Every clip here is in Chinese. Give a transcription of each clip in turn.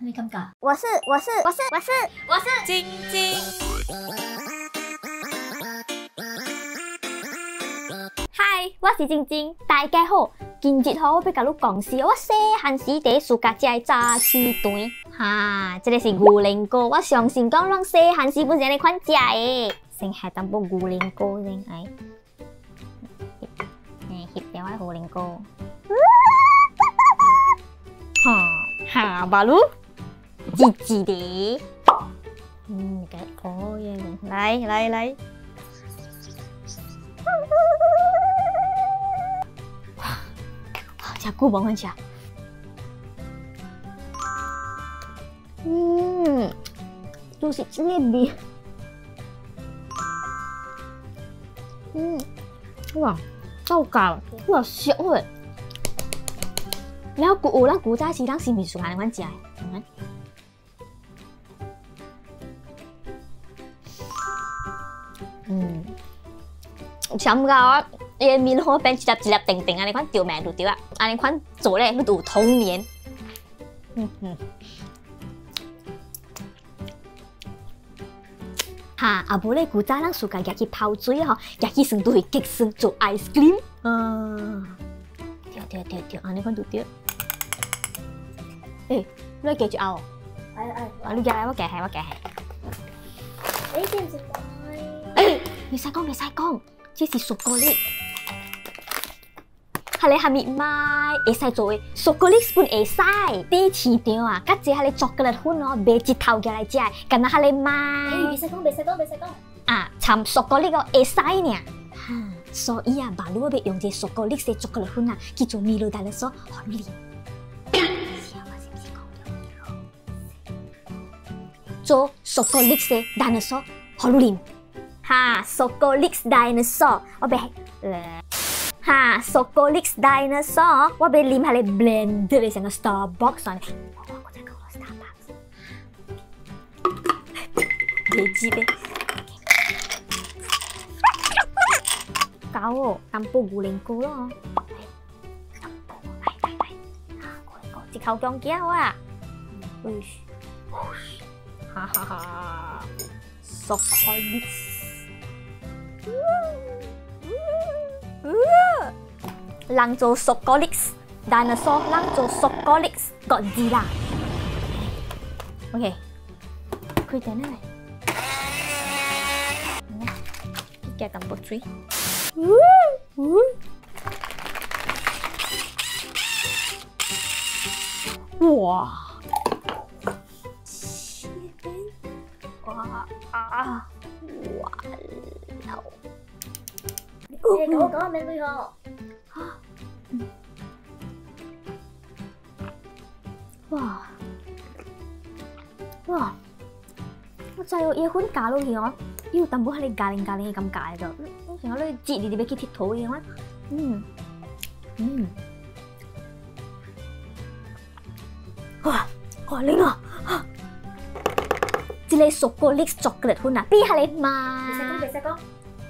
你感觉？我是我是我是我是我是晶晶。嗨，我是晶晶，大家好。今日吼，我要甲你讲是，我细汉时第一次食的炸鸡团，哈，这个是牛苓膏。我相信讲，咱细汉时本是安尼款食的，先下淡薄牛苓膏先，哎，哎，翕掉我牛苓膏。哈，哈，巴鲁。自己的，嗯，该可以，来来来，哇，加古板很强，嗯，都是这边，嗯，哇，够高，哇，小诶，然后古咱古早时咱是咪喜欢安款食？嗯。嗯，想唔到啊！伊面好变一粒一粒定定啊！你款掉命就掉啊！啊你款做咧，都有童年。嗯嗯。哈，啊无咧古早人暑去泡水吼，入去算都会激酸做 ice cream。嗯，掉掉掉掉，啊你款就掉。诶，你继续拗。哎哎，啊你夹来，我夹下，我夹下。诶，知唔知？未使讲，未使讲，这是巧克力。哈你下面买会使做诶，巧克力本会使。第市场啊，甲只哈你巧克力粉哦，买一头过来食，干那哈你买。未使讲，未使讲，未使讲。啊，掺巧克力个会使呢。哈，所以啊，爸，如果要用这巧克力色巧克力粉啊，去做米露达的时候，好厉做巧克力色蛋的时候，好厉哈，Sokolix dinosaur，我被哈，Sokolix dinosaur，我被淋下嚟 blend 嚟成个 Starbucks 啊！我真系讲到 Starbucks，你知咩？搞哦，淡薄牛苓膏咯，淡薄，嚟嚟嚟，啊，牛苓膏，一口姜姜啊，哈哈哈，Sokolix。 Lăng cho Socolix Dinosaur lăng cho Socolix Godzilla Ok Khuy tới nơi Kẻ tầm bột trí Wow. Wow. Wow. 哇！你講講咩咩個？哇哇！我再有椰粉加落去哦，要淡薄係你加零加零嘅咁解咗，成日你節你哋俾佢鐵土嘅嘛，嗯嗯，哇好靚啊！一個巧克力巧克力粉啊，比下你嘛。別使講，別使講。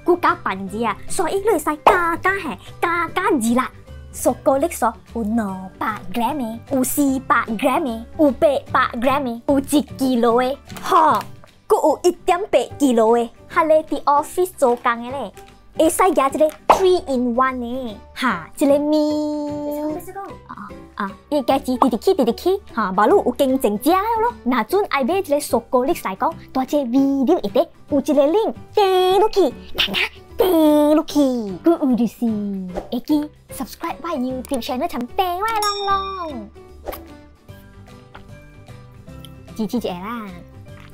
孤家贫子啊，所以呢世家家系家家字啦。说过的说，有五百 gram，有四百 gram，有八百 gram，有一 kilo 的，哈，佮有一点八 kilo 的。哈咧，伫 office 做工的咧，会使加一个。3 in 1에 하, 지레미 아, 이게지 디디키 디디키 하, 바로 우갱쟁지야로 나준 아이베 지레 소꼬릭 사이고 또제 비디오 이때 우지레 링 떼루키 나나 떼루키 그 우리시 애기 subscribe 와 유튜브 채널 참 떼와 롱롱 지지제랑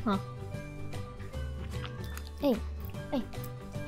어 에이 에이